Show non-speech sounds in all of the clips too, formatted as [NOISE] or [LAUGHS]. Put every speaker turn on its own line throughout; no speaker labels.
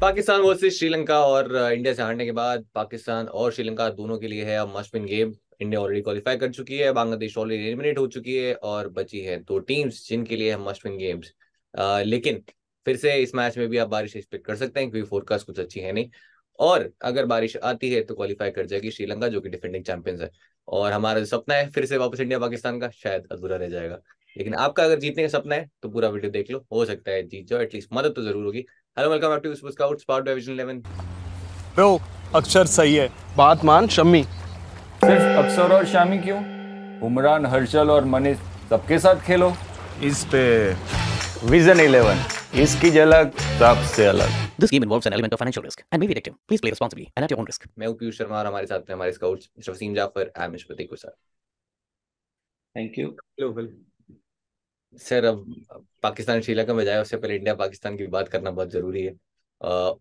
Pakistan versus Sri Lanka और India से हारने के बाद पाकिस्तान और श्रीलंका दोनों के लिए है अब must win game. India already qualify कर चुकी है, बांग्लादेश ऑलरेडी एलिमिनेट हो चुकी है और बची है दो टीम्स जिनके लिए है मस्ट विन गेम्स लेकिन फिर से इस मैच में भी आप बारिश एक्सपेक्ट कर सकते हैं क्योंकि फोरकास्ट कुछ अच्छी है नहीं। और अगर बारिश आती है तो क्वालिफाई कर जाएगी श्रीलंका जो कि डिफेंडिंग चैंपियंस है। और हमारा जो सपना है फिर से वापस इंडिया पाकिस्तान का शायद अधूरा रह जाएगा। लेकिन आपका अगर जीतने का सपना है तो पूरा वीडियो देख लो। हो सकता है जीत जाओ एटलीस्ट मदद तो ज़रूर होगी। Hello welcome back to scouts part division 11
bro Akshar सही है।
बात मान शम्मी।
सिर्फ़ अक्षर और शामी क्यों? उमरान हर्षल और मनीष सबके साथ खेलो।
इस पे
विजन इलेवन इसकी झलक सबसे अलग।
This game involves an element of financial risk and may be addictive. Please play responsibly and at your own risk.
मैं हूँ पीयूष शर्मा और हमारे साथ में हमारे स्काउट्स मिस्टर वसीम जाफ़र एम मिशपति को sir
thank you
hello sir अब पाकिस्तान श्रीलंका में जाए उससे पहले इंडिया पाकिस्तान की बात करना बहुत ज़रूरी है।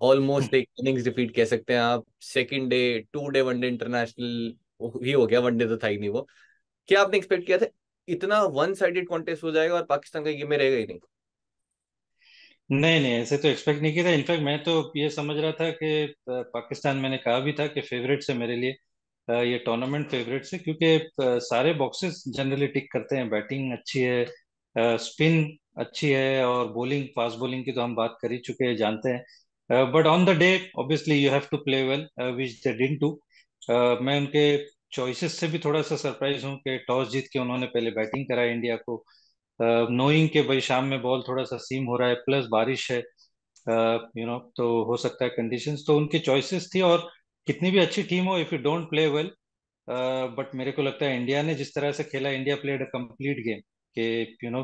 ऑलमोस्ट एक इनिंग्स डिफीट कह सकते हैं आप। Second day two day one day international ही हो गया वनडे तो था ही नहीं वो। क्या आपने एक्सपेक्ट किया था? इतना वन साइडेड कॉन्टेस्ट हो जाएगा और पाकिस्तान का गेम में रहेगा ही नहीं।
नहीं नहीं ऐसे तो एक्सपेक्ट नहीं किया था। इनफैक्ट मैं तो ये समझ रहा था कि पाकिस्तान मैंने कहा भी था कि फेवरेट है मेरे लिए ये टूर्नामेंट फेवरेट से क्योंकि सारे बॉक्सेस जनरली टिक करते हैं। बैटिंग अच्छी है स्पिन अच्छी है और बॉलिंग फास्ट बॉलिंग की तो हम बात कर ही चुके हैं जानते हैं। But on the day obviously you have to play well which they didn't do मैं उनके चॉइसेस से भी थोड़ा सा सरप्राइज़ हूँ कि टॉस जीत के उन्होंने पहले बैटिंग कराई इंडिया को। नोइंग uh, के भाई शाम में बॉल थोड़ा सा सीम हो रहा है प्लस बारिश है you uh, no you know, तो हो सकता है कंडीशन तो उनकी चॉइसेस थी और कितनी भी अच्छी टीम हो if you don't play well but मेरे को लगता है इंडिया ने जिस तरह से खेला India played a complete game कि यू नो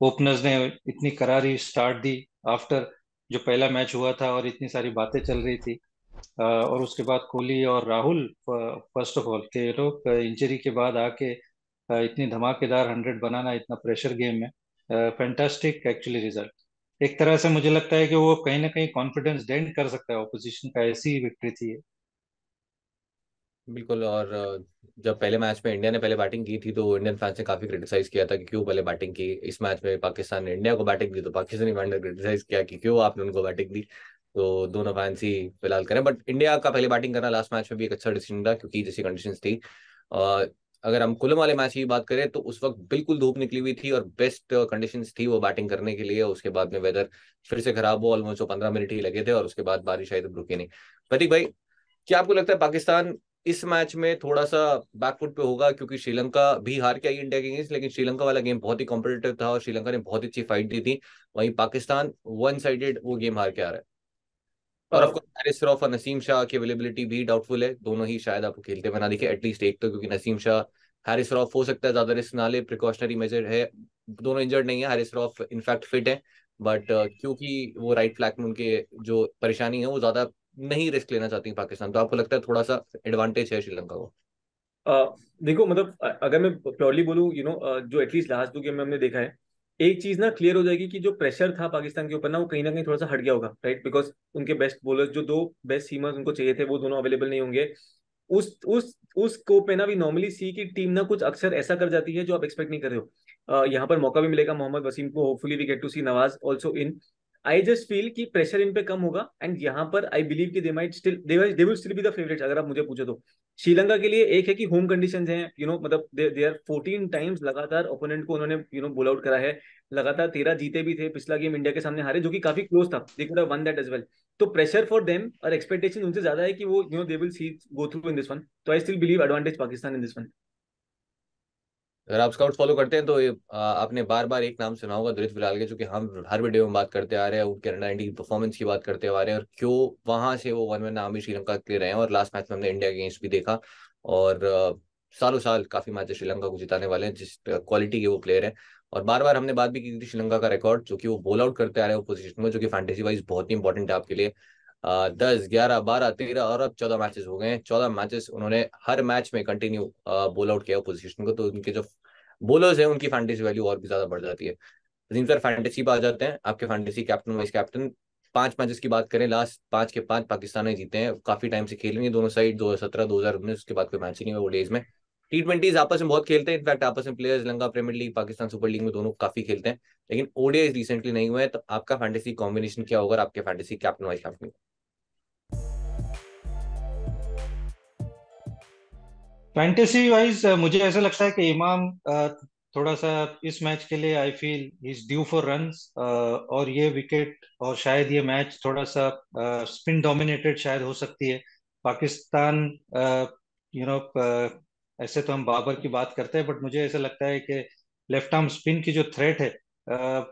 ओपनर्स ने इतनी करारी स्टार्ट दी आफ्टर जो पहला मैच हुआ था और इतनी सारी बातें चल रही थी। और उसके बाद कोहली और राहुल फ़र्स्ट ऑफ़ ऑल के नो इंजरी के बाद आके इतनी धमाकेदार हंड्रेड बनाना, इतना प्रेशर गेम में फैंटास्टिक एक्चुअली रिज़ल्ट एक तरह से मुझे लगता है कि वो कहीं ना कहीं कॉन्फिडेंस डेंट कर सकता है। ऑपोजिशन का ऐसी विक्ट्री थी
बिल्कुल, और जब पहले मैच में इंडिया ने पहले बैटिंग की थी तो इंडियन फैंस ने काफ़ी क्रिटिसाइज किया था कि क्यों पहले बैटिंग की। इस मैच में पाकिस्तान ने इंडिया को बैटिंग दी तो पाकिस्तानी फ़ैन ने क्रिटिसाइज किया कि क्यों आपने उनको बैटिंग दी। तो दोनों फैंस ही फ़िलहाल करें बट इंडिया का पहले बैटिंग करना लास्ट मैच में भी एक अच्छा डिसीज़न था क्योंकि जैसी कंडीशन थी। और अगर हम कुल्लम वाले मैच की बात करें तो उस वक्त बिल्कुल धूप निकली हुई थी और बेस्ट कंडीशन थी वो बैटिंग करने के लिए। उसके बाद में वेदर फिर से खराब हुआ ऑलमोस्ट पंद्रह मिनट ही लगे थे और उसके बाद बारिश आई तो रुकी नहीं। प्रतीक भाई, क्या आपको लगता है पाकिस्तान इस मैच में थोड़ा सा बैकफुट पे होगा क्योंकि श्रीलंका भी हार के आई इंडिया के अगेंस्ट लेकिन श्रीलंका वाला गेम बहुत ही कॉम्पिटेटिव था और श्रीलंका ने बहुत अच्छी फाइट दी थी। वहीं पाकिस्तान वन साइडेड वो गेम हार के आ रहा है। और ऑफ़ कोर्स हारिस और नसीम शाह की अवेलेबिलिटी भी डाउटफुल है। दोनों ही शायद आपको खेलते हुए ना दिखे एटलीस्ट एक तो क्योंकि नसीम शाह हारिस रऊफ हो सकता है ज़्यादा रिस्क ना ले प्रिकॉशनरी मेजर है। दोनों इंजर्ड नहीं है Haris Rauf in fact fit है बट uh, क्योंकि वो राइट फ्लैग में उनके जो परेशानी है वो ज़्यादा नहीं रिस्क लेना चाहती पाकिस्तान। तो आपको लगता है थोड़ा सा एडवांटेज है श्रीलंका को?
देखो मतलब अगर मैं प्योरली बोलूँ यू नो जो एटलीस्ट लास्ट दो गेम में हमने देखा है, एक चीज़ ना क्लियर हो जाएगी कि जो प्रेशर था पाकिस्तान के ऊपर ना, वो कहीं ना कहीं थोड़ा सा हट गया होगा राइट बिकॉज़ उनके बेस्ट बॉलर्स जो दो बेस्ट सीमर्स उनको चाहिए थे, वो दोनों अवेलेबल नहीं होंगे। उस उस उस स्कोप में ना भी नॉर्मली सी की टीम ना कुछ अक्सर ऐसा कर जाती है जो आप एक्सपेक्ट नहीं कर रहे हो। यहाँ पर मौका भी मिलेगा मोहम्मद वसीम को hopefully we get to see Nawaz also in I just feel कि प्रेशर इन पे कम होगा एंड यहाँ पर आई बिलीव कि they might still they will still be the अगर आप मुझे पूछो तो। श्रीलंका के लिए एक है कि होम कंडीशन हैं यू नो मतलब दे आर फोर्टीन टाइम्स लगातार ओपोनेंट को उन्होंने यू नो बोल आउट करा है। लगातार तेरह जीते भी थे, पिछला गेम इंडिया के सामने हारे, जो कि काफ़ी क्लोज था। They could won that as well तो प्रेशर फॉर देम और एक्सपेक्टेशन उनसे ज़्यादा है कि वो you know they will see go through in this one तो I still believe advantage Pakistan in this one
अगर आप स्काउट फॉलो करते हैं तो आपने बार बार एक नाम सुना होगा धृत बिलाल के, जो कि हम हर वीडियो में बात करते आ रहे हैं, उनके अंडर नाइनटीन परफॉर्मेंस की बात करते आ रहे हैं और क्यों वहाँ से वो वन वन नाम श्रीलंका के रहे हैं और लास्ट मैच में हमने इंडिया अगेंस्ट भी देखा और सालों साल काफ़ी मैचेस श्रीलंका को जिताने वाले हैं, जिस क्वालिटी के वो प्लेयर हैं और बार बार हमने बात भी की थी श्रीलंका का रिकॉर्ड जो कि वो बॉल आउट करते आ रहे हैं पोजीशन में, जो कि फैंटेसी वाइज बहुत ही इंपॉर्टेंट है आपके लिए। दस, ग्यारह, बारह, तेरह और अब चौदह मैचेस हो गए हैं। चौदह मैचेस उन्होंने हर मैच में कंटिन्यू बॉल आउट किया पोजीशन को तो उनके जो बॉलर्स हैं, उनकी फैंटेसी वैल्यू और भी ज़्यादा बढ़ जाती है। अजीम सर फैंटेसी पे आ जाते हैं। आपके फैंटेसी कैप्टन वाइस कैप्टन पाँच मैचेस की बात करें लास्ट पाँच के पाँच पाकिस्तान ने जीते हैं। काफ़ी टाइम से खेल रही है, दोनों साइड दो हज़ार सत्रह, दो हज़ार उन्नीस, उसके बाद कोई मैच ही नहीं हुआ ओडीज में। टी ट्वेंटीज आपस में बहुत खेलते हैं। इनफैक्ट आपस में players Lanka premier league Pakistan super league में दोनों काफ़ी खेलते हैं। लेकिन ओडीआई रिसेंटली नहीं हुए हैं तो आपका फैंटेसी कॉम्बिनेशन क्या होगा आपके fantasy captain vice captain
fantasy wise मुझे ऐसा लगता है कि इमाम थोड़ा सा इस मैच के लिए I feel is due for runs और ये विकेट और शायद ये मैच थोड़ा सा स्पिन डोमिनेटेड शायद हो सकती है। पाकिस्तान यू नो ऐसे तो हम बाबर की बात करते हैं बट मुझे ऐसा लगता है कि लेफ़्ट आर्म स्पिन की जो थ्रेट है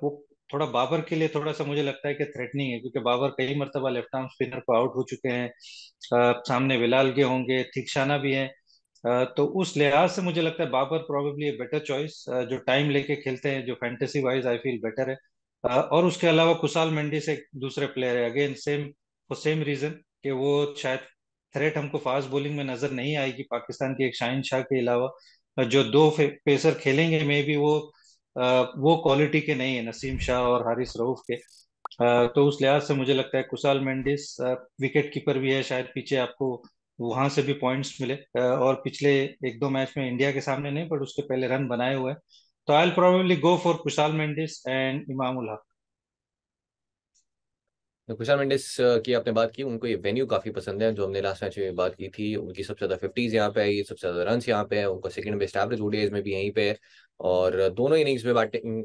वो थोड़ा बाबर के लिए थोड़ा सा मुझे लगता है कि थ्रेटनिंग है, क्योंकि बाबर कई मरतबा लेफ़्ट आर्म स्पिनर को आउट हो चुके हैं। सामने विलाल के होंगे थिकशाना भी हैं। तो उस लिहाज से मुझे लगता है बाबर प्रोबेबली बेटर चॉइस जो टाइम लेके खेलते हैं, जो fantasy wise I feel better है। और उसके अलावा कुशाल मेंडिस एक दूसरे प्लेयर है। Again same for same reason कि वो शायद थ्रेट हमको फास्ट बॉलिंग में नज़र नहीं आएगी। पाकिस्तान के एक शाहिन शाह के अलावा जो दो पेसर खेलेंगे मे बी वो वो क्वालिटी के नहीं है, नसीम शाह और हारिस रऊफ के। तो उस लिहाज से मुझे लगता है कुशाल मेंडिस विकेट कीपर भी है। शायद पीछे आपको वहाँ से भी पॉइंट्स मिले। और पिछले एक दो मैच में इंडिया के सामने नहीं पर उसके पहले रन बनाए हुए तो I probably go for Kushal Mendis and Imam ul Haq
Kushal Mendis की आपने बात की, उनको ये वेन्यू काफ़ी पसंद है, जो हमने लास्ट मैच में बात की थी। उनकी सबसे ज़्यादा फिफ्टीज यहाँ पे ये सबसे ज़्यादा रन यहाँ पे है, उनका सेकंड बेस्ट एवरेज ओडीआईज में भी यहीं पे है। और दोनों इनिंग्स में बैटिंग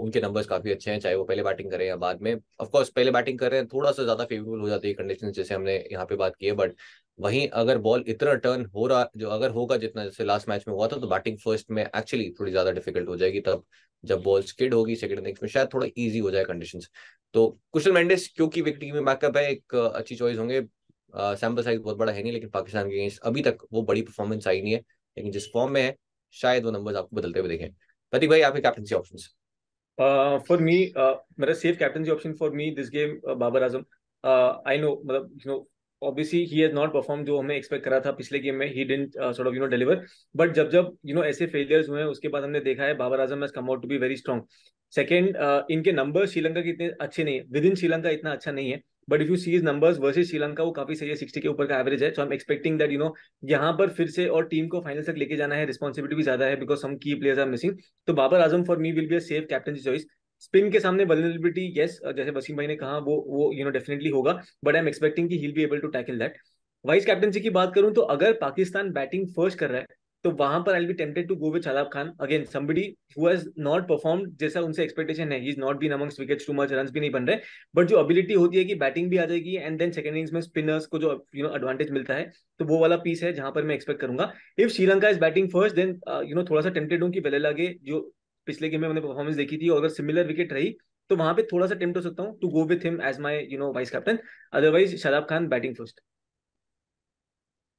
उनके नंबर्स काफ़ी अच्छे हैं, चाहे वो पहले बैटिंग करें या बाद में। ऑफकोर्स पहले बैटिंग कर रहे हैं, थोड़ा सा ज़्यादा फेवरेबल हो जाती है कंडीशन जैसे हमने यहाँ पे बात की है बट वहीं अगर बॉल इतना टर्न हो रहा, जो अगर होगा जितना जैसे लास्ट मैच में हुआ था तो बैटिंग फ़र्स्ट में एक्चुअली थोड़ी ज़्यादा डिफ़िकल्ट हो जाएगी तब, जब बॉल स्किड होगी सेकंड इनिंग्स में, शायद थोड़ा इजी हो जाए कंडीशंस तो कुशल मेंडिस, क्योंकि विकेट में बैकअप है, एक अच्छी चॉइस होंगे। सैंपल साइज़ बहुत बड़ा है नहीं, लेकिन पाकिस्तान के अगेंस्ट अभी तक वो बड़ी परफॉर्मेंस आई नहीं है, लेकिन जिस फॉर्म में है, शायद वो नंबर्स आपको बदलते हुए देखें। प्रतीक भाई, आपके कैप्टनसी ऑप्शंस
फॉर मी मेरा safe captaincy option for me this game Babar Azam. I know मतलब you know obviously he has not perform जो हमें एक्सपेक्ट करा था पिछले गेम में he didn't sort of you know deliver but जब जब यू नो ऐसे फेलियर्स हुए, उसके बाद हमने देखा है Babar Azam has come out to be very strong second इनके नंबर श्रीलंका के इतने अच्छे नहीं है. विद इन श्रीलंका इतना अच्छा नहीं है. But if you see numbers versus Sri Lanka, वो काफ़ी सही है सिक्सटी के ऊपर का एवरेज है. So I am expecting that you know यहाँ पर फिर से और टीम को फाइनल तक लेके जाना है. रिस्पॉन्सिबिलिटी भी ज़्यादा है बिकॉज़ हम की प्लेयर्स आर मिसिंग तो Babar Azam for me will be a safe captaincy choice spin के सामने वल्नरेबिलिटी यस जैसे वसीम भाई ने कहा, वो वो यू नो डेफिनेटली होगा बट आई एम एक्सपेक्टिंग कि he be able to tackle that vice captaincy की बात करूँ तो अगर पाकिस्तान बैटिंग फ़र्स्ट कर रहा है तो वहाँ पर I be tempted to go with Shadab Khan again somebody who has not perform जैसा उनसे एक्सपेक्टेशन है. He is not been amongst wickets too much runs भी नहीं बन रहे बट जो एबिलिटी होती है कि बैटिंग भी आ जाएगी एंड देन सेकंड इनिंग्स में स्पिनर्स को जो यू नो एडवांटेज मिलता है तो वो वाला पीस है जहाँ पर मैं एक्सपेक्ट करूँगा. If Sri Lanka is batting first then you know थोड़ा सा टेम्पटेड हूँ कि वेले लगे जो पिछले गेम में मैंने परफॉर्मेंस देखी थी, और अगर सिमिलर विकेट रही तो वहाँ पे थोड़ा सा टेम्प्ट हो सकता हूँ to go with him as my you know vice captain otherwise Shadab Khan batting first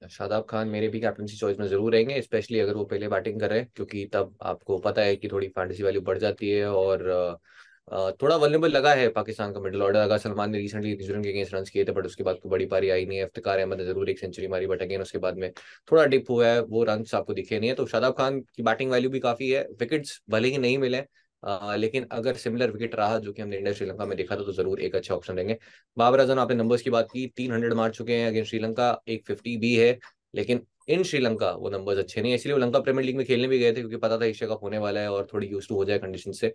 Shadab Khan मेरे भी कैप्टनसी चॉइस में ज़रूर रहेंगे स्पेशली अगर वो पहले बैटिंग कर रहे हैं, क्योंकि तब आपको पता है कि थोड़ी फैंटेसी वैल्यू बढ़ जाती है और थोड़ा वल्नेबल लगा है पाकिस्तान का मिडिल ऑर्डर अगर सलमान ने रिसेंटली न्यूजीलैंड के अगेंस्ट रन किए थे बट उसके बाद कोई बड़ी पारी आई नहीं है। इफ्तिकार अहमद ने ज़रूर एक सेंचुरी मारी बट अगेन उसके बाद में थोड़ा डिप हुआ है। वो रन आपको दिखे नहीं है। तो शादाब खान की बैटिंग वैल्यू भी काफ़ी है। विकेट्स भले ही नहीं मिले अ, लेकिन अगर सिमिलर विकेट रहा जो कि हमने इंडिया श्रीलंका में देखा था तो ज़रूर एक अच्छा ऑप्शन रहेंगे बाबर आज़म आपने नंबर्स की बात की तीन हंड्रेड मार चुके हैं अगेंस्ट श्रीलंका एक फिफ्टी भी है लेकिन इन श्रीलंका वो नंबर्स अच्छे नहीं है। इसलिए वो लंका प्रीमियर लीग में खेलने भी गए थे क्योंकि पता था एशिया कप होने वाला है और थोड़ी यूज़ टू हो जाए कंडीशन से।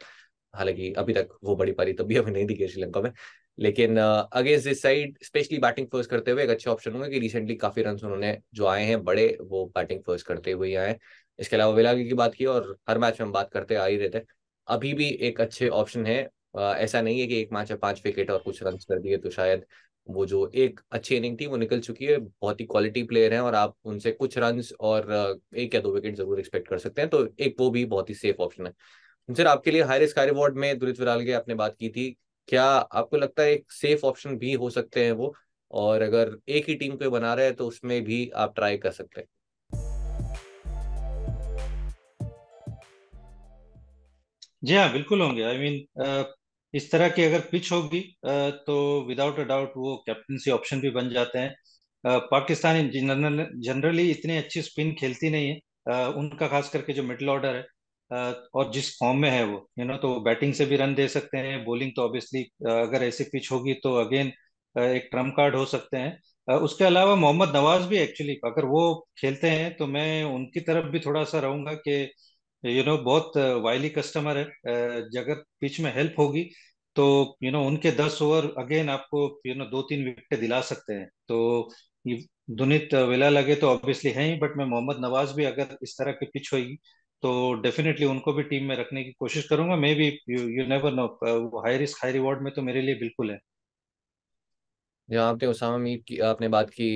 हालाँकि अभी तक वो बड़ी पारी तभी अभी नहीं दिखी है श्रीलंका में। लेकिन against this side specially batting first करते हुए एक अच्छा ऑप्शन होंगे कि रिसेंटली काफ़ी रन उन्होंने जो आए हैं, बड़े वो बैटिंग फ़र्स्ट करते हुए आए इसके अलावा विलागी की बात की और हर मैच में हम बात करते आ ही रहते अभी भी एक अच्छे ऑप्शन है। ऐसा नहीं है कि एक मैच में पाँच विकेट और कुछ रन कर दिए तो शायद वो जो एक अच्छी इनिंग थी वो निकल चुकी है। बहुत ही क्वालिटी प्लेयर हैं और आप उनसे कुछ रन और एक या दो विकेट ज़रूर एक्सपेक्ट कर सकते हैं। तो एक वो भी बहुत ही सेफ़ ऑप्शन है। सर आपके लिए हाई रिस्क हाई रिवॉर्ड में दुरित विराल की आपने बात की थी। क्या आपको लगता है एक सेफ़ ऑप्शन भी हो सकते हैं वो? और अगर एक ही टीम को बना रहे हैं तो उसमें भी आप ट्राई कर सकते हैं।
जी हाँ बिल्कुल होंगे। आई I मीन mean, इस तरह की अगर पिच होगी तो विदाउट अ डाउट वो कैप्टनसी ऑप्शन भी बन जाते हैं। पाकिस्तान जनरली इतनी अच्छी स्पिन खेलती नहीं है। उनका खास करके जो मिडिल ऑर्डर है और जिस फॉर्म में है वो यू नो तो बैटिंग से भी रन दे सकते हैं बॉलिंग तो ऑब्वियसली अगर ऐसी पिच होगी तो अगेन एक ट्रंप कार्ड हो सकते हैं। उसके अलावा मोहम्मद नवाज़ भी एक्चुअली अगर वो खेलते हैं तो मैं उनकी तरफ़ भी थोड़ा सा रहूँगा कि यू नो बहुत वाइली कस्टमर है। अगर पिच में हेल्प होगी तो यू नो उनके दस ओवर अगेन आपको यू नो दो तीन विकेट दिला सकते हैं। तो दुनित वेला लगे तो ऑब्वियसली है ही बट मैं मोहम्मद नवाज़ भी अगर इस तरह की पिच होगी तो डेफिनेटली उनको भी टीम में रखने की कोशिश करूँगा। Maybe you never know high risk high reward में तो मेरे लिए बिल्कुल है।
जहाँ आपने उसामा मीर की आपने बात की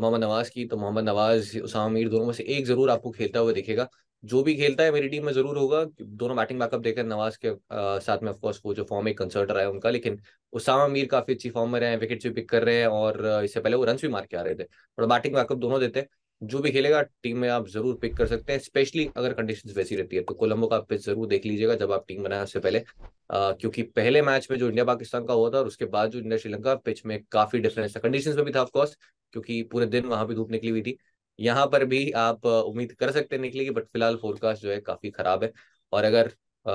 मोहम्मद नवाज़ की तो मोहम्मद नवाज़ उसामा मीर दोनों में से एक ज़रूर आपको खेलता हुआ दिखेगा। जो भी खेलता है मेरी टीम में ज़रूर होगा। दोनों बैटिंग बैकअप देकर नवाज़ के अ, साथ में ऑफकोर्स वो जो फॉर्म एक कंसर्ट रहा है उनका लेकिन उसामा मीर काफ़ी अच्छी फॉर्म में रहे हैं विकेट भी पिक कर रहे हैं और इससे पहले वो रन भी मार के आ रहे थे। और बैटिंग बैकअप दोनों देते हैं। जो भी खेलेगा टीम में आप ज़रूर पिक कर सकते हैं स्पेशली अगर कंडीशंस वैसी रहती है तो कोलंबो का पिच ज़रूर देख लीजिएगा जब आप टीम बनाए उससे पहले। अ, क्योंकि पहले मैच में जो इंडिया पाकिस्तान का हुआ था और उसके बाद जो इंडिया श्रीलंका पिच में काफ़ी डिफरेंस था। कंडीशन में भी था ऑफकोर्स क्योंकि पूरे दिन वहाँ भी धूप निकली हुई थी। यहाँ पर भी आप उम्मीद कर सकते हैं निकलेगी बट फ़िलहाल फोरकास्ट जो है काफ़ी खराब है। और अगर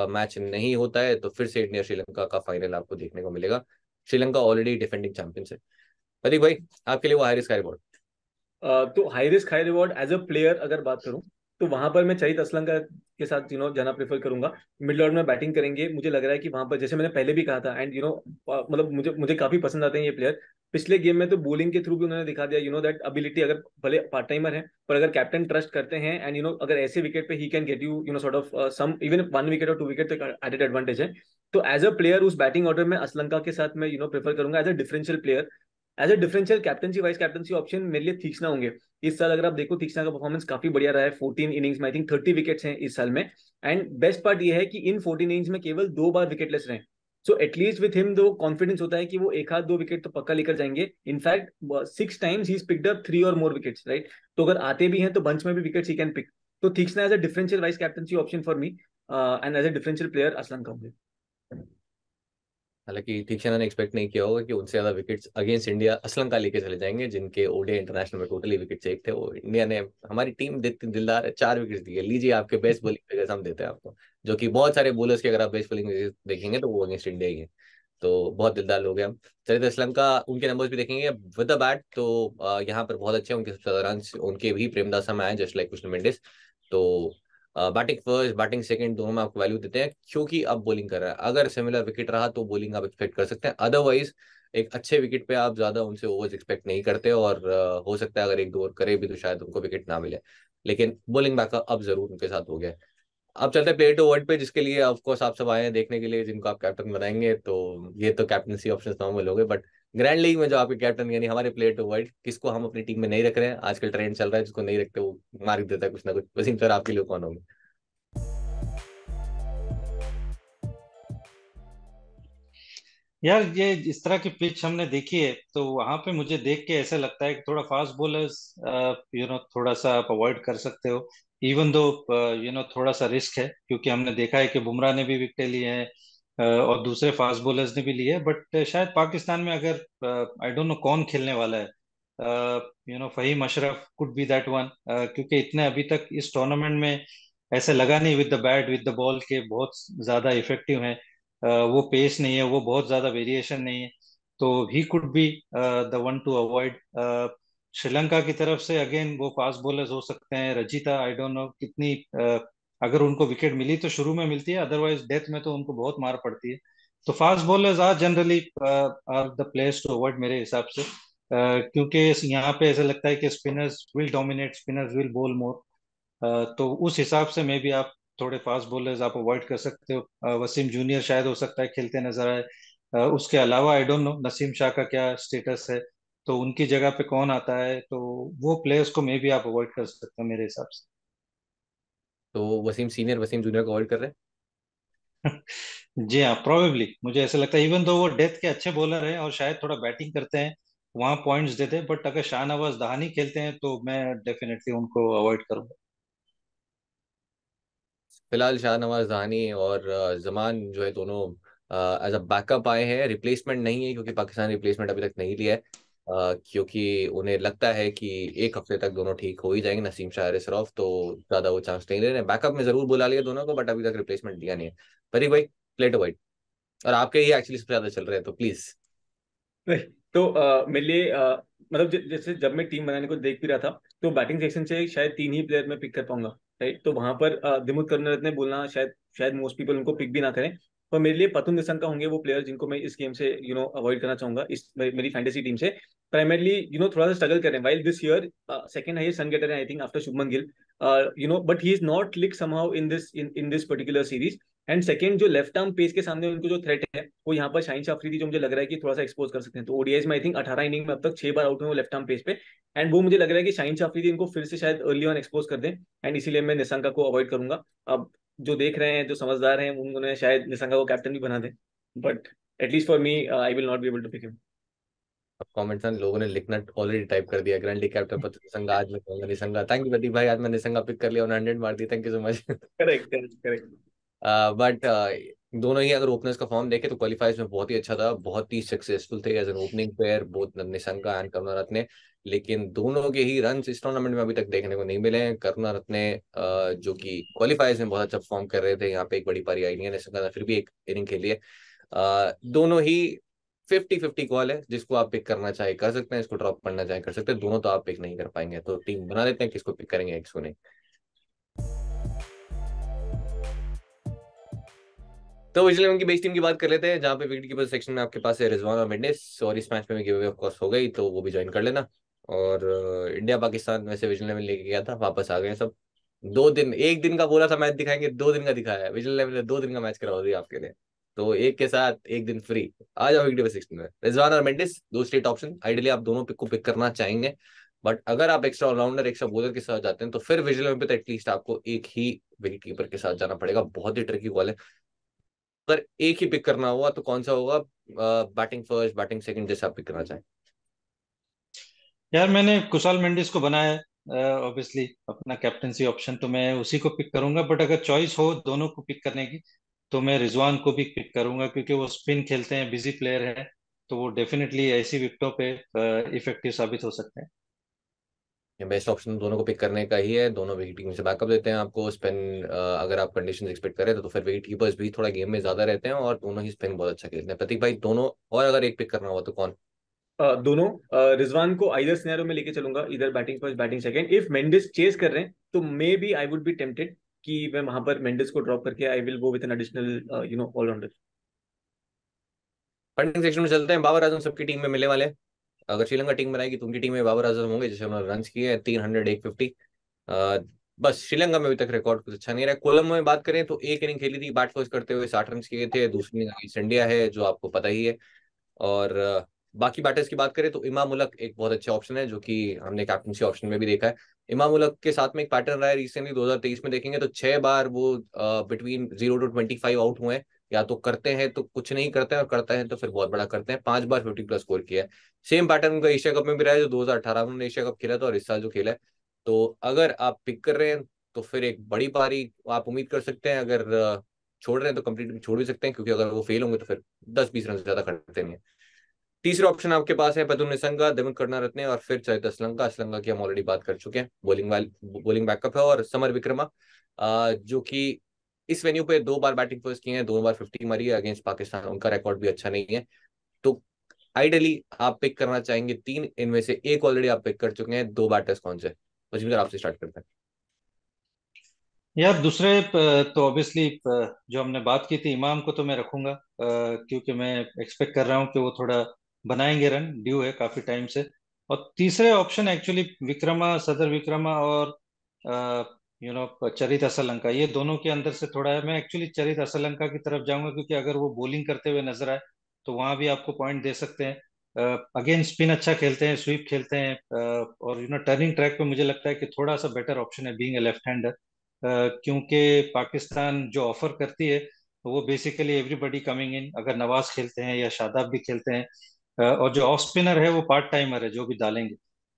मैच नहीं होता है तो फिर से इंडिया श्रीलंका का फाइनल आपको देखने को मिलेगा। श्रीलंका ऑलरेडी डिफेंडिंग चैंपियंस है। प्रदीप भाई आपके लिए वो हाई रिस्क रिवॉर्ड
अ, तो high risk high reward as a player अगर बात करूँ तो वहाँ पर मैं चाहिए असलम का साथ यू नो जाना प्रेफर करूँगा। मिड ऑर्डर में बैटिंग करेंगे। मुझे लग रहा है कि वहाँ पर, जैसे मैंने पहले भी कहा था एंड यू नो मतलब मुझे मुझे काफ़ी पसंद आते हैं ये प्लेयर पिछले गेम में तो बॉलिंग के थ्रू भी उन्होंने दिखा दिया यू नो दैट अबिलिटी अगर भले पार्ट टाइमर है, पर अगर कैप्टन ट्रस्ट करते हैं एंड यू नो अगर ऐसे विकेट पे he can get you you know sort of some even one wicket और टू विकेट तक एडेड एडवांटेज है। तो एज अ प्लेयर उस बैटिंग ऑर्डर में असलंका के साथ मैं यू नो प्रेफर करूँगा। As a differential player as a differential captaincy vice captaincy option मेरे लिए तीक्ष्णा होंगे। इस साल अगर आप देखो तीक्ष्णा का परफॉर्मेंस काफ़ी बढ़िया रहा है। फोर्टीन इनिंग्स में आई थिंक थर्टी विकेट्स हैं इस साल में। एंड बेस्ट पार्ट ये है कि इन फोर्टीन इनिंग्स में केवल दो बार विकेटलेस रहे। So at least with him दो कॉन्फिडेंस होता है कि वो एक हाथ दो विकेट तो पक्का लेकर जाएँगे। In fact six times he picked up three और मोर विकेट्स राइट तो अगर आते भी हैं तो बंच में भी विकेट्स ही कैन पिक तो Theekshana as a differential vice captaincy option for me and as a differential player Asalanka कहूँगे
हालाँकि तीक्षणा ने एक्सपेक्ट नहीं किया होगा कि उनसे ज़्यादा विकेट्स अगेंस्ट इंडिया असलम का लेके चले जाएँगे जिनके ओडे इंटरनेशनल में टोटली विकेट एक थे। वो इंडिया ने हमारी टीम दिलदार चार विकेट दिए। लीजिए आपके बेस्ट बॉलिंग फिगर्स हम देते हैं आपको जो कि बहुत सारे बोलर्स के अगर आप बेस्ट बॉलिंग देखेंगे तो वो अगेंस्ट इंडिया ही है। तो बहुत दिलदार लोग हैं चलिए तो श्रीलंका उनके नंबर्स भी देखेंगे। विद द बैट तो यहाँ पर बहुत अच्छे हैं। उनके सबसे ज़्यादा रन उनके भी प्रेमदास में आए जस्ट लाइक कृष्ण मेंडिस तो बैटिंग फ़र्स्ट बैटिंग सेकंड दोनों में आपको वैल्यू देते हैं, क्योंकि अब बॉलिंग कर रहा है। अगर सिमिलर विकेट रहा तो बॉलिंग आप एक्सपेक्ट कर सकते हैं। अदरवाइज़ एक अच्छे विकेट पे आप ज़्यादा उनसे ओवर्स एक्सपेक्ट नहीं करते और हो सकता है अगर एक दो ओवर करे भी तो शायद उनको विकेट ना मिले। लेकिन बॉलिंग बैकअप अब ज़रूर उनके साथ हो गया अब चलते हैं प्लेयर टू वर्ड पे, जिसके लिए ऑफ़ कोर्स आप सब आए हैं देखने के लिए, जिनको आप कैप्टन बनाएँगे तो ये तो कैप्टनसी ऑप्शन नॉर्मल हो गए बट ग्रैंड लीग में जो आपके कैप्टन यानी हमारे प्लेयर टू वर्ल्ड किसको हम अपनी टीम में नहीं रख रहे हैं? आजकल ट्रेंड चल रहा है, जिसको नहीं रखते वो मार देता है कुछ ना कुछ। वसीम सर, आपके लिए कौन होंगे?
यार, ये इस तरह की पिच हमने देखी है तो वहाँ पे मुझे देख के ऐसा लगता है कि थोड़ा फास्ट बॉलर्स यू नो थोड़ा सा आप अवॉइड कर सकते हो। इवन दो यू नो थोड़ा सा रिस्क है, क्योंकि हमने देखा है कि बुमराह ने भी विकेट लिए हैं और दूसरे फास्ट बॉलर्स ने भी लिए बट शायद पाकिस्तान में अगर आई डोंट नो कौन खेलने वाला है। You know Faheem Ashraf could be that one क्योंकि इतने अभी तक इस टूर्नामेंट में ऐसे लगा नहीं with the bat with the ball के बहुत ज़्यादा इफ़ेक्टिव है। अ, वो पेस नहीं है वो बहुत ज़्यादा वेरिएशन नहीं है। तो he could be the one to avoid Sri Lanka की तरफ़ से अगेन वो फास्ट बॉलर्स हो सकते हैं। रजिता आई डोंट नो कितनी अ, अगर उनको विकेट मिली तो शुरू में मिलती है अदरवाइज़ डेथ में तो उनको बहुत मार पड़ती है। तो fast bowlers are generally are the players to avoid मेरे हिसाब से। अ, क्योंकि यहाँ पे ऐसा लगता है कि spinners will dominate spinners will bowl more तो उस हिसाब से मे भी आप थोड़े फास्ट बॉलर्स आप अवॉइड कर सकते हो। अ, वसीम जूनियर शायद हो सकता है खेलते नज़र आए। अ, उसके अलावा I don't know Naseem Shah का क्या स्टेटस है? तो उनकी जगह पे कौन आता है? तो वो प्लेयर्स को मे भी आप अवॉइड कर सकते हो मेरे हिसाब से।
तो वसीम सीनियर वसीम जूनियर को अवॉइड कर रहे हैं। [LAUGHS]
जी हाँ प्रोबेबली मुझे ऐसा लगता है इवन दो वो डेथ के अच्छे बॉलर हैं और शायद थोड़ा बैटिंग करते हैं वहाँ पॉइंट्स देते हैं बट अगर शाहनवाज दहानी खेलते हैं तो मैं डेफिनेटली उनको अवॉइड करूँगा।
फ़िलहाल शाहनवाज दहानी और जमान जो है दोनों एज अ बैकअप आए हैं। रिप्लेसमेंट नहीं है क्योंकि पाकिस्तान रिप्लेसमेंट अभी तक नहीं लिया है। क्योंकि उन्हें लगता है कि एक हफ़्ते तक दोनों ठीक हो ही जाएँगे, नसीम शाह रिसरॉफ तो ज़्यादा वो चांस नहीं ले रहे बैकअप में ज़रूर बुला लिया दोनों को बट अभी तक रिप्लेसमेंट दिया नहीं है। परी भाई प्लेट वाइट और आपके ही एक्चुअली सबसे ज़्यादा चल रहे हैं तो प्लीज़
तो मेरे लिए मतलब जैसे जब मैं टीम बनाने को देख भी रहा था तो बैटिंग सेक्शन से शायद तीन ही प्लेयर मैं पिक कर पाऊँगा राइट तो वहाँ पर दिमुथ करुणारत्ने बोलना, शायद शायद मोस्ट पीपल उनको पिक भी ना करें। पर मेरे लिए पतुन निशंका होंगे वो प्लेयर जिनको मैं इस गेम से यू नो अवॉइड करना चाहूँगा, इस, मेरी फैंटेसी टीम से। प्राइमरली यू नो थोड़ा सा स्ट्रगल कर रहे हैं। While this year second highest run getter I think after Shubman Gill you know but he is not click somehow in this in in this particular series and second जो left arm pace के सामने उनको जो threat है, वो यहाँ पर shine Afridi जो मुझे लग रहा है कि थोड़ा सा एक्सपोज कर सकते हैं। तो ओडीआईज में आई थिंक अठारह इनिंग में अब तक छह बार आउट हुए लेफ़्ट आर्म पेस पे। एंड वो मुझे लग रहा है कि शाइन अफरीदी इनको फिर से शायद अर्ली ऑन एक्सपोज कर दें। एंड इसीलिए मैं निशंका को अवॉइड करूँगा। अब जो देख रहे हैं, जो समझदार हैं, उन्होंने शायद निशंका को कैप्टन भी बना दें। But at least for me I will not be able to pick him
अब कमेंट्स में लोगों ने लिखना ऑलरेडी टाइप कर दिया ग्रैंड कैप्टन पत्र निसंगा आज मैं कहूँगा निसंगा। थैंक यू प्रदीप भाई आज मैं निसंगा पिक कर लिया और हंड्रेड मार दी thank you so much
correct correct
but दोनों ही अगर ओपनर्स का फॉर्म देखे तो क्वालिफाइज में बहुत ही अच्छा था बहुत ही सक्सेसफुल थे as an opening player both Nissanka and Karunaratne लेकिन दोनों के ही रन इस टूर्नामेंट में अभी तक देखने को नहीं मिले हैं। करुणा रत्ने जो कि क्वालिफाइज में बहुत अच्छा परफॉर्म कर रहे थे यहाँ पे एक बड़ी पारी आई नहीं है निशंका फिर भी एक इनिंग खेली है। दोनों ही फिफ्टी फिफ्टी कॉल है, जिसको आप पिक करना चाहे कर सकते हैं, इसको ड्रॉप करना चाहे कर सकते हैं, दोनों तो आप पिक नहीं कर पाएँगे। तो टीम बना देते हैं किसको पिक करेंगे किसको नहीं। तो विजल उनकी बेस टीम की बात कर लेते हैं, जहाँ पे विकेट कीपर सेक्शन में आपके पास है रिजवान और मिडनेस और इस मैच में भी गिव कोर्स हो गई तो वो भी ज्वाइन कर लेना। और इंडिया पाकिस्तान वैसे विजल लेवल लेके गया था, वापस आ गए सब। दो दिन, एक दिन का बोला था मैच दिखाएँगे, दो दिन का दिखाया है। विजल लेवल ने दो दिन का मैच करवा दिया आपके लिए। तो एक के साथ एक दिन फ्री आ जाओ विकेट सिक्सटीन में। रिजवान और मेंडिस दो स्टेट ऑप्शन आइडियली आप दोनों पिक को पिक करना चाहेंगे। बट अगर आप एक्स्ट्रा ऑलराउंडर एक्स्ट्रा बॉलर के साथ जाते हैं तो फिर विजल में तो एटलीस्ट आपको एक ही विकेट कीपर के साथ जाना पड़ेगा। बहुत ही ट्रिकी बॉल है। अगर एक ही पिक करना हुआ तो कौन सा होगा? बैटिंग फ़र्स्ट बैटिंग सेकंड जैसे आप पिक करना चाहें।
यार, मैंने कुशाल मेंडिस को बनाया ऑब्वियसली अपना कैप्टनसी ऑप्शन तो मैं उसी को पिक करूँगा। बट अगर चॉइस हो दोनों को पिक करने की तो मैं रिजवान को भी पिक करूँगा क्योंकि वो स्पिन खेलते हैं बिज़ी प्लेयर है तो वो डेफिनेटली ऐसी विकेटों पे इफ़ेक्टिव साबित हो सकते हैं।
बेस्ट ऑप्शन दोनों को पिक करने का ही है दोनों विकेट टीम से बैकअप देते हैं आपको स्पिन अगर आप कंडीशन एक्सपेक्ट करें तो, तो फिर विकेट कीपर्स भी थोड़ा गेम में ज़्यादा रहते हैं और दोनों ही स्पिन बहुत अच्छा खेलते हैं। प्रतीक भाई दोनों और अगर एक पिक करना हो तो कौन?
uh, दोनों रिजवान को आइदर सिनेरियो में लेके चलूँगा इधर batting first batting second if Mendis chase कर रहे हैं तो may be I would be tempted कि मैं वहाँ पर मेंडिस को ड्रॉप करके I will go with an additional you know allrounder
funding section में चलते हैं। बाबर आज़म सबकी टीम में मिलने वाले अगर श्रीलंका टीम बनाएगी तो उनकी टीम में बाबर आज़म होंगे, जैसे उन्होंने रन किए हैं। तीन हंड्रेड, एक फिफ्टी बस श्रीलंका में अभी तक रिकॉर्ड कुछ अच्छा नहीं रहा। कोलम में बात करें तो एक इनिंग खेली थी। बैट फ़र्स्ट करते हुए साठ रन किए थे। दूसरी ईस्ट इंडिया है, जो आपको पता ही है। और बाकी बैटर्स की बात करें तो इमाम उलक एक बहुत अच्छा ऑप्शन है, जो कि हमने कैप्टनसी ऑप्शन में भी देखा है। इमाम उलक के साथ में एक पैटर्न रहा है रिसेंटली 2023 में देखेंगे तो छह बार वो between zero to twenty five out हुए हैं। या तो करते हैं तो कुछ नहीं करते हैं, और करते हैं तो फिर बहुत बड़ा करते हैं। पाँच बार फिफ्टी प्लस स्कोर किया है। सेम पैटर्न उनका एशिया कप में भी रहा है, जो दो हज़ार में एशिया कप खेला था और इस साल जो खेला है। तो अगर आप पिक कर रहे हैं तो फिर एक बड़ी पारी आप उम्मीद कर सकते हैं। अगर छोड़ रहे हैं तो कंप्लीट छोड़ भी सकते हैं, क्योंकि अगर वो फेल होंगे तो फिर दस बीस रन से ज़्यादा करते नहीं है। तीसरा ऑप्शन आपके पास है पदुम निसंगा दिमक करना रत्ने और फिर चरित असलंका असलंका की हम ऑलरेडी बात कर चुके हैं। बॉलिंग बॉलिंग बैकअप है और समर विक्रमा जो कि इस वेन्यू पे दो बार बैटिंग फ़र्स्ट किए हैं दो बार फिफ्टी मारी है अगेंस्ट पाकिस्तान, उनका रिकॉर्ड भी अच्छा नहीं है। तो आइडली आप पिक करना चाहेंगे तीन, इनमें से एक ऑलरेडी आप पिक कर चुके हैं, दो बैटर्स कौन से? मुझे आपसे स्टार्ट करते हैं।
यार, दूसरे तो ऑब्वियसली जो हमने बात की थी, इमाम को तो मैं रखूँगा क्योंकि मैं एक्सपेक्ट कर रहा हूँ कि वो थोड़ा बनाएँगे रन ड्यू है काफ़ी टाइम से। और तीसरे ऑप्शन एक्चुअली विक्रमा सदर विक्रमा और यू नो चरित असलंका ये दोनों के अंदर से थोड़ा है। मैं एक्चुअली चरित असलंका की तरफ़ जाऊँगा क्योंकि अगर वो बॉलिंग करते हुए नज़र आए तो वहाँ भी आपको पॉइंट दे सकते हैं। अगेन स्पिन अच्छा खेलते हैं स्वीप खेलते हैं uh, और यू नो टर्निंग ट्रैक पे मुझे लगता है कि थोड़ा सा बेटर ऑप्शन है बीइंग ए लेफ़्ट हैंडर क्योंकि पाकिस्तान जो ऑफ़र करती है वो बेसिकली एवरीबडी कमिंग इन अगर नवाज़ खेलते हैं या शादाब भी खेलते हैं uh, और जो ऑफ़ स्पिनर है वो पार्ट टाइमर है जो भी डालेंगे।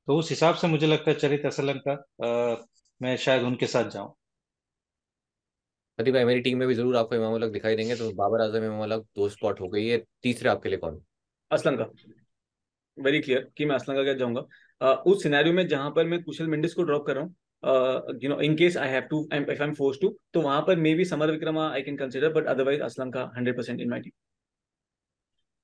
तो उस हिसाब से मुझे लगता है चरित असलम का मैं शायद उनके साथ जाऊँ।
प्रदीप भाई मेरी टीम में भी ज़रूर आपको इमाम दिखाई देंगे तो बाबर आज़म इमाम दो स्पॉट हो गई है तीसरे आपके लिए कौन?
असलम का। वेरी क्लियर कि मैं असलम का क्या जाऊँगा। उस सिनेरियो में जहाँ पर मैं कुशल मेंडिस को ड्रॉप कर रहा हूँ you know in case I have to if I am force to तो वहाँ पर may be Samarawickrama I can consider but otherwise Aslam का hundred percent in my team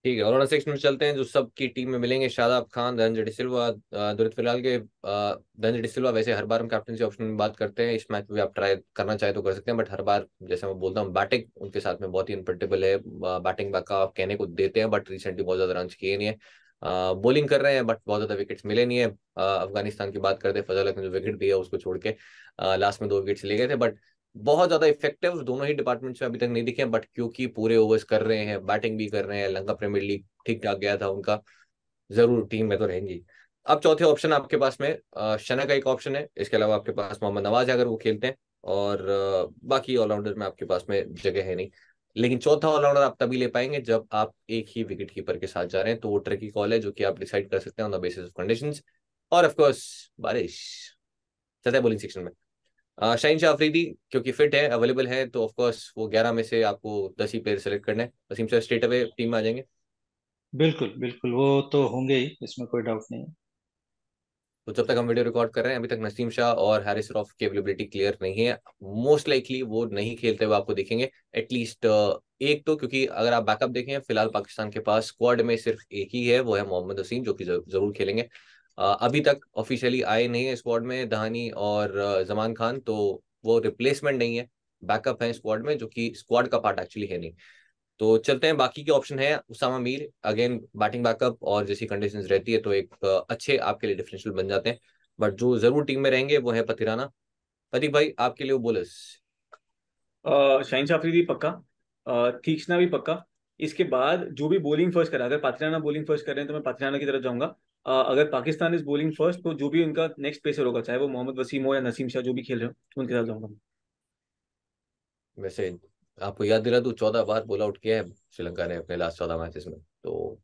ठीक है, और सिक्स में चलते हैं जो सबकी टीम में मिलेंगे, शादाब खान, धनंजय डिसिल्वा दुरित फ़िलहाल के धनंजय डिसिल्वा वैसे हर बार हम कैप्टनसी ऑप्शन में बात करते हैं, इस मैच में भी आप ट्राई करना चाहे तो कर सकते हैं बट हर बार जैसे मैं बोलता हूँ बैटिंग उनके साथ में बहुत ही अनप्रडिक्टेबल है बैटिंग बैक का कहने को देते हैं बट रिसेंटली बहुत ज़्यादा रन किए नहीं है। बॉलिंग कर रहे हैं बट बहुत ज़्यादा विकेट्स मिले नहीं है। अफ़गानिस्तान की बात करते हैं, फजल ने जो विकेट दिया उसको छोड़ के लास्ट में दो विकेट्स ले गए थे बट बहुत ज़्यादा इफ़ेक्टिव दोनों ही डिपार्टमेंट्स में अभी तक नहीं दिखे बट क्योंकि पूरे ओवर्स कर रहे हैं बैटिंग भी कर रहे हैं, लंका प्रीमियर लीग ठीक ठाक गया था उनका, ज़रूर टीम में तो रहेंगी। अब चौथे ऑप्शन आपके पास में शना का एक ऑप्शन है, इसके अलावा आपके पास मोहम्मद नवाज़ अगर वो खेलते हैं, और बाकी ऑलराउंडर में आपके पास में जगह है नहीं। लेकिन चौथा ऑलराउंडर आप तभी ले पाएँगे जब आप एक ही विकेट कीपर के साथ जा रहे हैं तो वो ट्रिकी कॉल है, जो कि आप डिसाइड कर सकते हैं on the basis of conditions और ऑफ़ कोर्स बारिश। चलते हैं बोलिंग सेक्शन में। शाइन शाह अफरीदी क्योंकि फिट है अवेलेबल है तो ऑफकोर्स वो ग्यारह में से आपको दस ही प्लेयर सेलेक्ट करना है। Wasim Shah straight away team में आ जाएँगे।
बिल्कुल बिल्कुल वो तो होंगे ही इसमें कोई डाउट नहीं है।
तो जब तक हम वीडियो रिकॉर्ड कर रहे हैं अभी तक नसीम शाह और हैरिस रॉफ की अवेलेबिलिटी क्लियर नहीं है। मोस्ट लाइकली वो नहीं खेलते हुए आपको देखेंगे एटलीस्ट एक तो क्योंकि अगर आप बैकअप देखें फ़िलहाल पाकिस्तान के पास स्क्वाड में सिर्फ़ एक ही है वो है मोहम्मद वसीम जो कि ज़रूर खेलेंगे। अभी तक ऑफिशियली आए नहीं है स्क्वाड में दहानी और जमान खान तो वो रिप्लेसमेंट नहीं है। बैकअप है स्क्वाड में, जो कि स्क्वाड का पार्ट एक्चुअली है नहीं। तो चलते हैं, बाकी के ऑप्शन है Usama Mir. Again batting backup और जैसी कंडीशंस रहती है तो एक अच्छे आपके लिए डिफरेंशियल बन जाते हैं। बट जो ज़रूर टीम में रहेंगे, वो है पतिराना। प्रतीक भाई, आपके लिए वो बोलस
शाइन शाफरीदी पक्का। तीक्ष्णा भी पक्का। इसके बाद, जो भी बॉलिंग फ़र्स्ट करा अगर पाथिराना बॉलिंग फ़र्स्ट कर रहे हैं तो मैं पात्रियाना की तरफ़ जाऊँगा। अगर पाकिस्तान इज़ बोलिंग फ़र्स्ट तो जो भी उनका नेक्स्ट पेसर होगा चाहे वो मोहम्मद वसीम हो या नसीम शाह जो भी खेल रहे हो उनके साथ जाऊँगा
वैसे आपको याद दिला दू चौदह बार बोल आउट किया है श्रीलंका ने अपने लास्ट चौदह मैचेस में। तो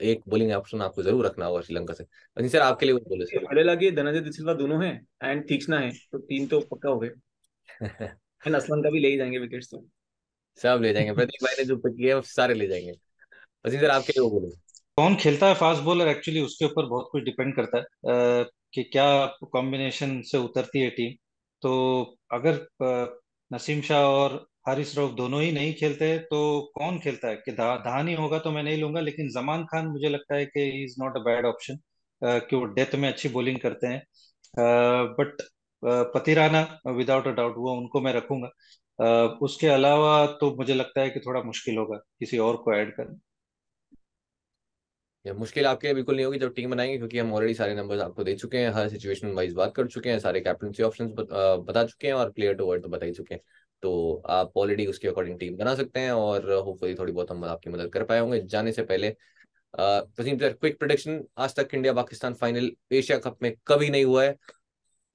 एक बोलिंग ऑप्शन आपको ज़रूर रखना होगा श्रीलंका से। अजी सर आपके लिए वो बोले
पहले लगे धनंजय दिसिल्वा दोनों हैं एंड तीक्ष्णा है तो तीन तो पक्का हो गए। [LAUGHS] एंड असलन का भी ले ही जाएँगे विकेट्स तो।
सब ले जाएँगे प्रदीप भाई ने जो पिक किया है सारे ले जाएँगे। अजी सर आपके लिए वो बोले
कौन खेलता है फास्ट बॉलर एक्चुअली उसके ऊपर बहुत कुछ डिपेंड करता है कि क्या कॉम्बिनेशन से उतरती है टीम तो अगर नसीम शाह और हारिस रऊफ दोनों ही नहीं खेलते तो कौन खेलता है? कि धानी होगा तो मैं नहीं लूँगा, लेकिन जमान खान मुझे लगता है कि is not a bad option कि वो डेथ में अच्छी बॉलिंग करते हैं। But Pathirana without a doubt वो उनको मैं रखूँगा। उसके अलावा तो मुझे लगता है कि थोड़ा मुश्किल होगा किसी और को ऐड करना।
या मुश्किल आपके लिए बिल्कुल नहीं होगी जब टीम बनाएँगे, क्योंकि हम ऑलरेडी सारे नंबर्स आपको दे चुके हैं, हर सिचुएशन वाइज बात कर चुके हैं, सारे कैप्टनसी ऑप्शंस बता चुके हैं और प्लेयर टू वर्ड तो बता ही चुके हैं। तो आप ऑलरेडी उसके अकॉर्डिंग टीम बना सकते हैं और होपफुली थोड़ी बहुत हम आपकी मदद कर पाए होंगे। जाने से पहले क्विक प्रोडिक्शन आज तक India Pakistan final Asia cup में कभी नहीं हुआ है।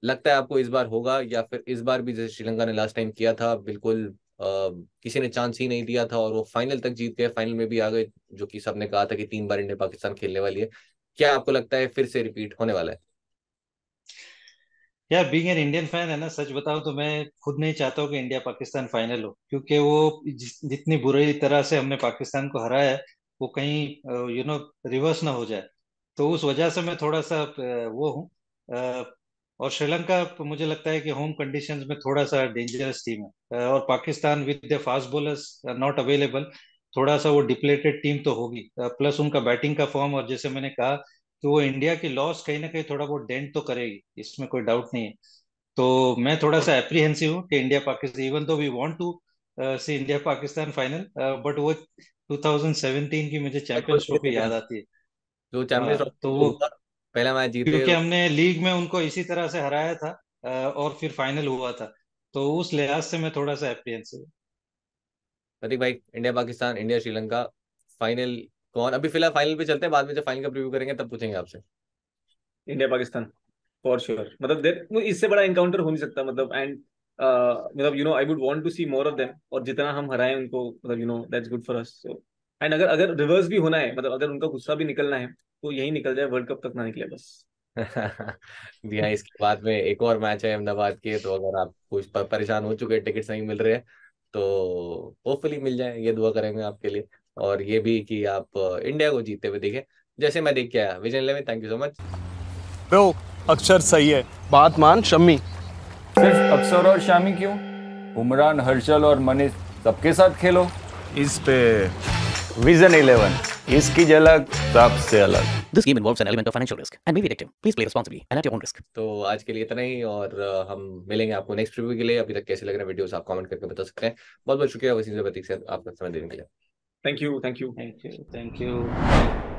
लगता है आपको इस बार होगा या फिर इस बार भी जैसे श्रीलंका ने लास्ट टाइम किया था, बिल्कुल किसी ने चांस ही नहीं दिया था और वो फाइनल तक जीत गए। फाइनल में भी आ गए, जो कि सबने कहा था कि तीन बार इंडिया पाकिस्तान खेलने वाली है। क्या आपको लगता है फिर से रिपीट होने वाला है?
यार बीइंग एन इंडियन फ़ैन है ना, सच बताऊँ तो मैं खुद नहीं चाहता हूँ कि इंडिया पाकिस्तान फाइनल हो, क्योंकि वो जितनी बुरी तरह से हमने पाकिस्तान को हराया है, वो कहीं यू नो रिवर्स ना हो जाए। तो उस वजह से मैं थोड़ा सा वो हूँ और श्रीलंका मुझे लगता है कि होम कंडीशंस में थोड़ा सा डेंजरस टीम है और Pakistan with the fast bowlers not available थोड़ा सा वो डिप्लेटेड टीम तो होगी। प्लस उनका बैटिंग का फॉर्म और जैसे मैंने कहा कि वो इंडिया की लॉस कहीं ना कहीं थोड़ा बहुत डेंट तो करेगी इसमें कोई डाउट नहीं है। तो मैं थोड़ा सा एप्रीहेंसिव हूँ कि India Pakistan even though we want to see India Pakistan final but वो 2017 की मुझे चैंपियंस ट्रॉफी याद आती है।
जो चैंपियंस
हाँ, तो वो
पहला मैच जीते
क्योंकि हमने लीग में उनको इसी तरह से हराया था और फिर फाइनल हुआ था। तो उस लिहाज से मैं थोड़ा सा एप्रियंसिव
प्रतीक भाई India Pakistan India Sri Lanka final कौन? अभी फ़िलहाल फाइनल पे चलते हैं बाद में जब फाइनल का प्रीव्यू करेंगे तब पूछेंगे आपसे।
इंडिया पाकिस्तान फॉर श्योर मतलब देर इससे बड़ा एनकाउंटर हो नहीं सकता मतलब एंड मतलब you know I would want to see more of them और जितना हम हराएँ उनको मतलब you know that's good for us so and अगर अगर रिवर्स भी होना है मतलब अगर उनका गुस्सा भी निकलना है तो यही निकल जाए वर्ल्ड कप तक ना निकले बस। [LAUGHS]
जी हाँ इसके बाद में एक और मैच है अहमदाबाद के तो अगर आप कुछ परेशान हो चुके टिकट नहीं मिल रहे हैं तो होपफुली मिल जाए ये दुआ करेंगे आपके लिए। और ये भी कि आप इंडिया को जीतते हुए देखें। जैसे मैं देख के आया Vijay eleven thank you so much
bro Axar सही है
बात मान शम्मी।
सिर्फ़ अक्सर और शामी क्यों? उमरान हर्षल और मनीष सबके साथ खेलो।
इस पे
विजन इलेवन इसकी झलक सबसे अलग?
This game involves an element of financial risk and may be victim please play responsibly and at your own risk
तो आज के लिए इतना ही और हम मिलेंगे आपको नेक्स्ट रिव्यू के लिए। अभी तक कैसे लग रहे हैं वीडियोस आप कमेंट करके बता सकते हैं। बहुत बहुत शुक्रिया वसीम से प्रतीक से आपका समय देने के लिए।
Thank you thank you
thank you thank you